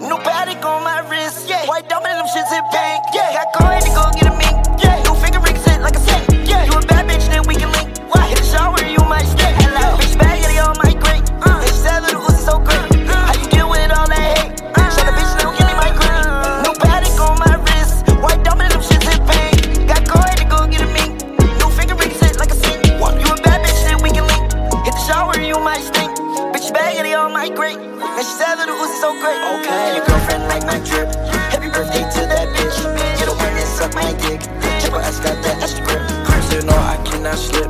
New Patek on my wrist. Yeah. White diamond, them shits in pink. Yeah. Got coin to go get a On my grate. And she said Lil Uzi so great. Okay, your girlfriend like my drip. Happy birthday to that bitch. Get a win and suck my dick. Triple S got that extra grip. So you know I cannot slip.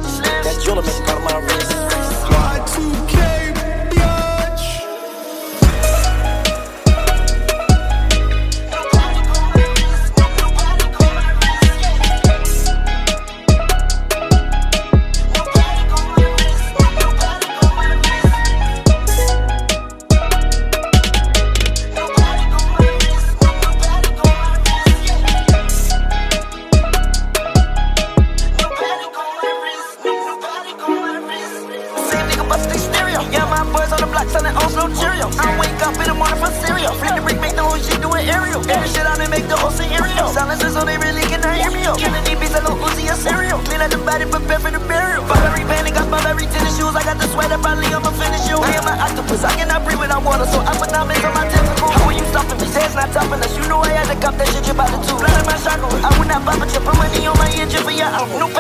Stereo. Yeah, my boys on the block selling on slow Cheerio. I wake up in the morning for cereal. Flip the brick, make the whole shit do an aerial. Every shit on it make the whole scenario. Silences so they really cannot hear me. Killing these beats, I don't Uzi a cereal. Clean up the body, prepare for the burial. Fuck every band, got Burberry tennis shoes. I got the sweater, probably I'ma finish you. I am an octopus, I cannot breathe without water, so I put diamonds on my tentacles. How are you stopping? Say it's not tough unless you know I had to cop that shit, you about to two. Blood in my chakra, I would not pop a chip, put money on my just for your album. New